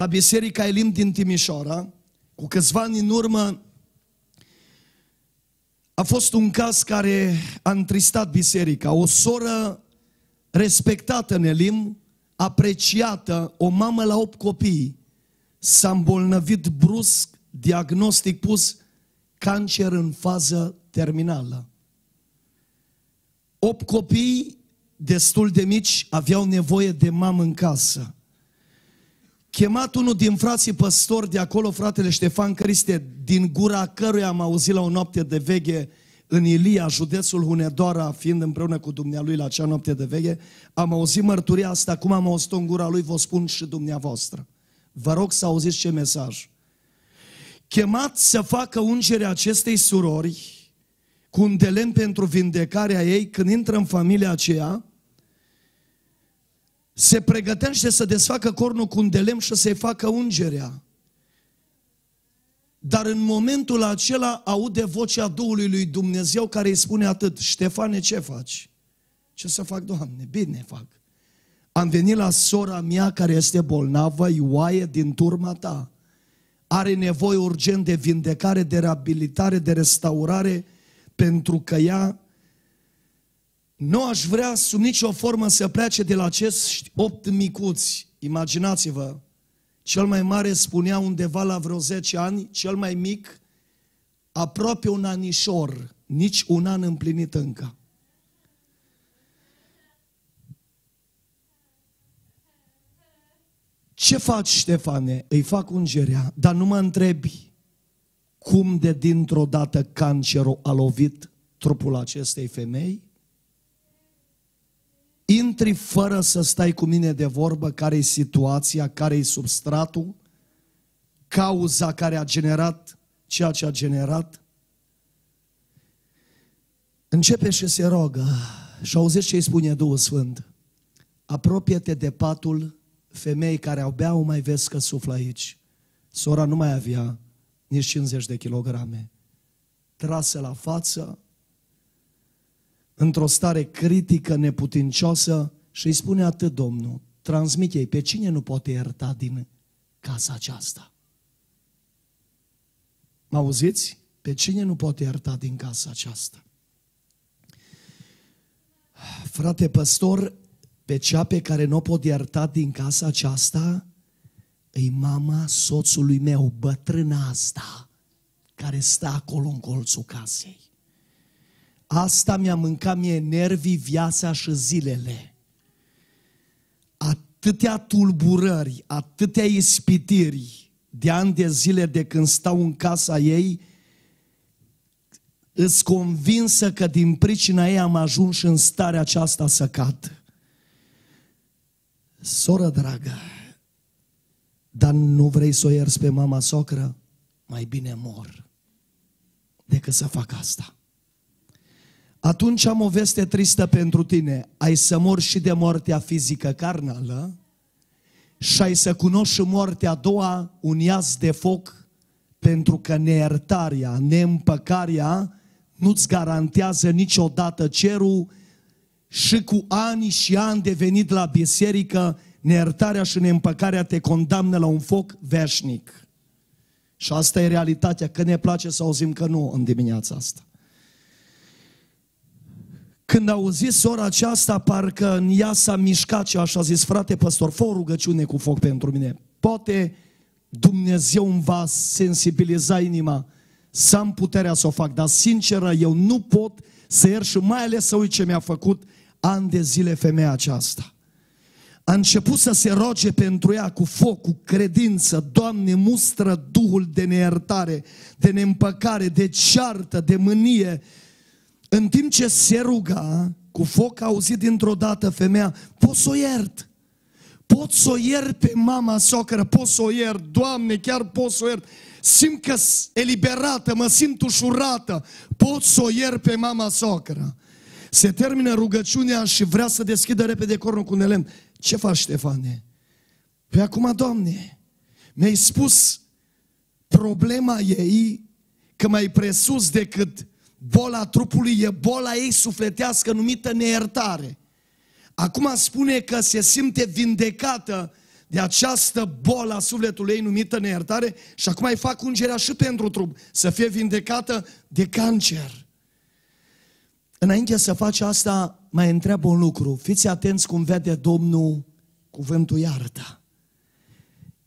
la Biserica Elim din Timișoara, cu câțiva ani în urmă, a fost un caz care a întristat biserica. O soră respectată în Elim, apreciată, o mamă la opt copii, s-a îmbolnăvit brusc, diagnostic pus, cancer în fază terminală. Opt copii destul de mici aveau nevoie de mamă în casă. Chemat unul din frații păstori de acolo, fratele Ștefan Criste, din gura căruia am auzit la o noapte de veche în Ilia, județul Hunedoara, fiind împreună cu dumnealui la acea noapte de veche, am auzit mărturia asta, cum am auzit-o în gura lui, vă spun și dumneavoastră. Vă rog să auziți ce mesaj. Chemat să facă ungerea acestei surori, cu un delen pentru vindecarea ei, când intră în familia aceea, se pregătește să desfacă cornul cu un de lemn și să-i facă ungerea. Dar în momentul acela aude vocea Duhului lui Dumnezeu care îi spune atât, Ștefane, ce faci? Ce să fac, Doamne? Bine fac. Am venit la sora mea care este bolnavă, Ioaie, din turma ta. Are nevoie urgent de vindecare, de reabilitare, de restaurare, pentru că ea nu aș vrea sub nicio formă să plece de la acești opt micuți. Imaginați-vă, cel mai mare spunea undeva la vreo 10 ani, cel mai mic aproape un anișor, nici un an împlinit încă. Ce faci, Ștefane? Îi fac ungerea, dar nu mă întrebi cum de dintr-o dată cancerul a lovit trupul acestei femei? Intri fără să stai cu mine de vorbă care e situația, care e substratul, cauza care a generat ceea ce a generat. Începe și se rogă și auziți ce îi spune Duhul Sfânt. Apropie-te de patul femei care abia o mai vezi că suflă aici. Sora nu mai avea nici 50 de kilograme. Trasă la față, într-o stare critică, neputincioasă și îi spune atât Domnul, transmite-i, pe cine nu poate ierta din casa aceasta? Mă auziți? Pe cine nu poate ierta din casa aceasta? Frate păstor, pe cea pe care nu o pot ierta din casa aceasta, e mama soțului meu, bătrâna asta, care stă acolo în colțul casei. Asta mi-a mâncat mie nervii, viața și zilele. Atâtea tulburări, atâtea ispitiri de ani de zile de când stau în casa ei, îți convinsă că din pricina ei am ajuns în starea aceasta să cad. Soră dragă, dar nu vrei să o ierți pe mama socră? Mai bine mor decât să fac asta atunci am o veste tristă pentru tine. Ai să mori și de moartea fizică carnală și ai să cunoști și moartea a doua, un iaz de foc, pentru că neiertarea, neîmpăcarea nu-ți garantează niciodată cerul și cu ani și ani de venit la biserică, neiertarea și neîmpăcarea te condamnă la un foc veșnic. Și asta e realitatea, că ne place să auzim că nu în dimineața asta. Când a auzit sora aceasta, parcă în ea s-a mișcat și așa a zis, frate păstor, fă o rugăciune cu foc pentru mine. Poate Dumnezeu îmi va sensibiliza inima să am puterea să o fac, dar sinceră, eu nu pot să iert și mai ales să uit ce mi-a făcut ani de zile femeia aceasta. A început să se roge pentru ea cu foc, cu credință. Doamne, mustră Duhul de neiertare, de neîmpăcare, de ceartă, de mânie, în timp ce se ruga, cu foc a auzit dintr-o dată femeia, pot să o iert. Pot să o iert pe mama socră, pot să o iert, Doamne, chiar pot să o iert. Simt că eliberată, mă simt ușurată, pot să o iert pe mama socră. Se termină rugăciunea și vrea să deschidă repede cornul cu nelemn. Ce faci, Ștefane? Păi acum, Doamne, mi-ai spus problema ei că mai presus decât boala trupului e boala ei sufletească numită neiertare. Acum spune că se simte vindecată de această bolă a sufletului ei numită neiertare și acum îi fac ungerea și pentru trup, să fie vindecată de cancer. Înainte să faci asta, mai întreabă un lucru. Fiți atenți cum vede Domnul cuvântul iartă.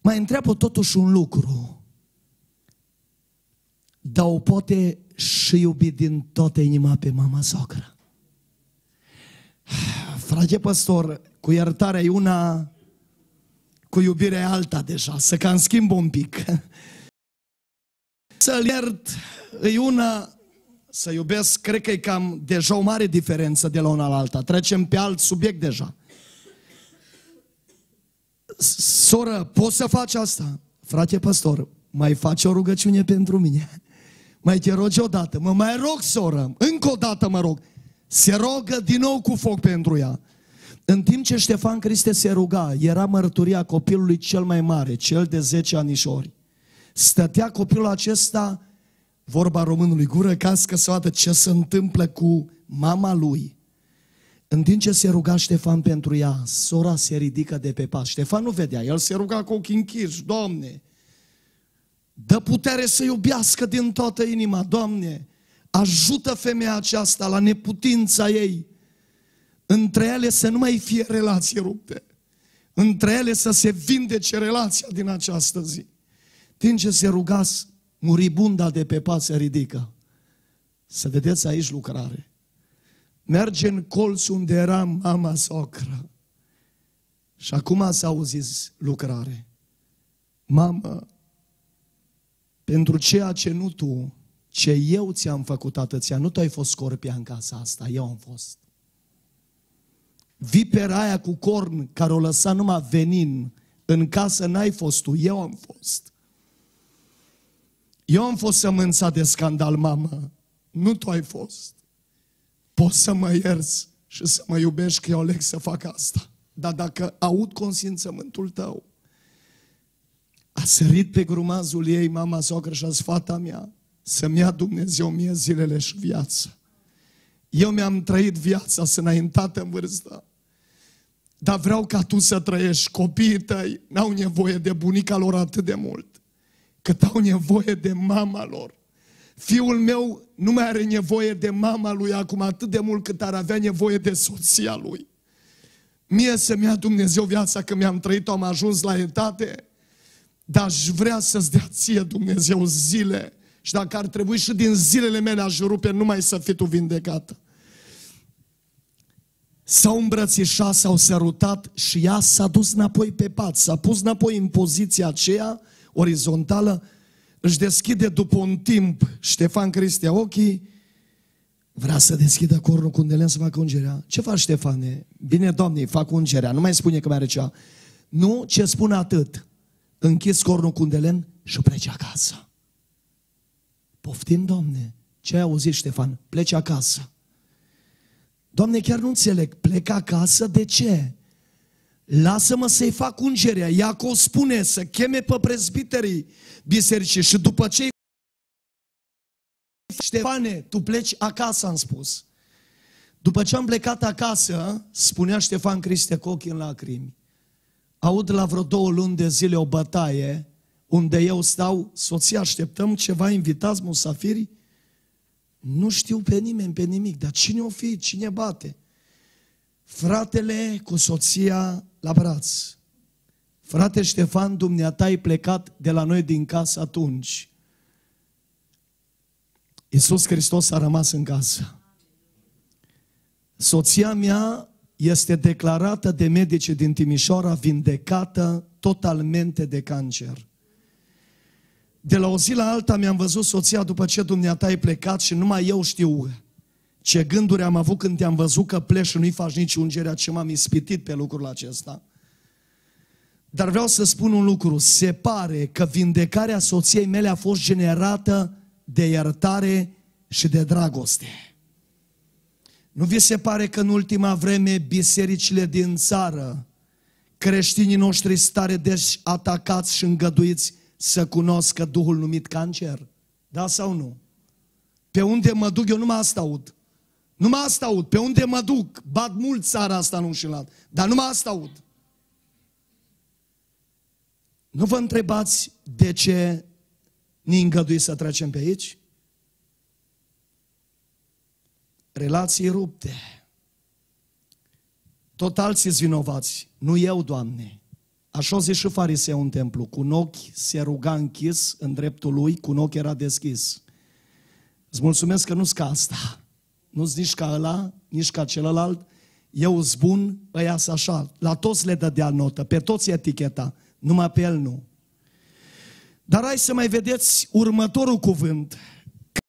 Mai întreabă totuși un lucru. Dar o poate și iubi din toată inima pe mama socră. Frate păstor, cu iertarea e una, cu iubirea e alta deja, să cam schimb un pic. Să-l iert e una, să iubesc, cred că e cam deja o mare diferență de la una la alta. Trecem pe alt subiect deja. Soră, poți să faci asta? Frate păstor, mai faci o rugăciune pentru mine. Mai te rogi odată. Mă mai rog, soră, încă o dată mă rog. Se rogă din nou cu foc pentru ea. În timp ce Ștefan Criste se ruga, era mărturia copilului cel mai mare, cel de 10 anișori. Stătea copilul acesta, vorba românului, gură cască să vadă ce se întâmplă cu mama lui. În timp ce se ruga Ștefan pentru ea, sora se ridică de pe pas. Ștefan nu vedea, el se ruga cu ochii închiși, Doamne, dă putere să iubească din toată inima, Doamne, ajută femeia aceasta la neputința ei, între ele să nu mai fie relații rupte, între ele să se vindece relația din această zi. Din ce se rugați, muribunda de pe pas se ridică. Să vedeți aici lucrare. Merge în colț unde era mama socră. Și acum s-a auzit lucrare. Mamă, pentru ceea ce nu tu, ce eu ți-am făcut atâția, nu tu ai fost scorpia în casa asta, eu am fost. Vipera aia cu corn care o lăsa numai venin în casă n-ai fost tu, eu am fost. Eu am fost sămânța de scandal, mamă. Nu tu ai fost. Poți să mă ierți și să mă iubești că eu aleg să fac asta. Dar dacă aud consimțământul tău, a sărit pe grumazul ei mama socră și a fata mea să-mi ia Dumnezeu mie zilele și viață. Eu mi-am trăit viața să înaintată în vârstă. Dar vreau ca tu să trăiești. Copiii tăi n-au nevoie de bunica lor atât de mult, cât au nevoie de mama lor. Fiul meu nu mai are nevoie de mama lui acum atât de mult cât ar avea nevoie de soția lui. Mie să-mi ia Dumnezeu viața că mi-am trăit-o, am ajuns la etate, dar aș vrea să-ți dea ție Dumnezeu zile și dacă ar trebui și din zilele mele aș rupe numai să fii tu vindecată. S-au îmbrățișat, s-au sărutat și ea s-a dus înapoi pe pat, s-a pus înapoi în poziția aceea orizontală, își deschide după un timp Ștefan Cristia ochii, vrea să deschidă cornul cu undelen să facă ungerea. Ce faci, Ștefane? Bine, Doamne, fac ungerea. Nu mai spune că mai are cea. Nu, ce spune atât. Închis cornul cu undelen și plece acasă. Poftim, Doamne. Ce ai auzit, Ștefan? Plece acasă. Doamne, chiar nu înțeleg. Plec acasă, de ce? Lasă-mă să-i fac ungerea. Iacov spune să cheme pe prezbiterii bisericii și după ce Ștefane, tu pleci acasă, am spus. După ce am plecat acasă, spunea Ștefan Criste cu ochii în lacrimi, aud la vreo două luni de zile o bătaie unde eu stau, soția, așteptăm ceva invitați musafiri? Nu știu pe nimeni, pe nimic, dar cine o fi, cine bate? Fratele cu soția la braț. Frate Ștefan, dumneata ai plecat de la noi din casă atunci. Iisus Hristos a rămas în casă. Soția mea este declarată de medici din Timișoara vindecată totalmente de cancer. De la o zi la alta mi-am văzut soția după ce dumneata ai plecat și numai eu știu ce gânduri am avut când te-am văzut că pleci și nu-i faci nici ungerea ce m-am ispitit pe lucrul acesta. Dar vreau să spun un lucru. Se pare că vindecarea soției mele a fost generată de iertare și de dragoste. Nu vi se pare că în ultima vreme bisericile din țară, creștinii noștri stare des atacați și îngăduiți să cunoscă Duhul numit cancer? Da sau nu? Pe unde mă duc, eu nu mă asta aud. Nu mă asta aud. Pe unde mă duc? Bat mult țara asta nu înșelat. Dar nu mă asta aud. Nu vă întrebați de ce ne îngădui să trecem pe aici? Relații rupte. Tot alții vinovați, nu eu, Doamne. Așa zi și fariseu în templu, cu un ochi se ruga închis în dreptul lui, cu un ochi era deschis. Îți mulțumesc că nu-s ca asta. Nu-s nici ca ăla, nici ca celălalt. Eu îți bun, ăia așa. La toți le dădea notă, pe toți eticheta, numai pe el nu. Dar hai să mai vedeți următorul cuvânt.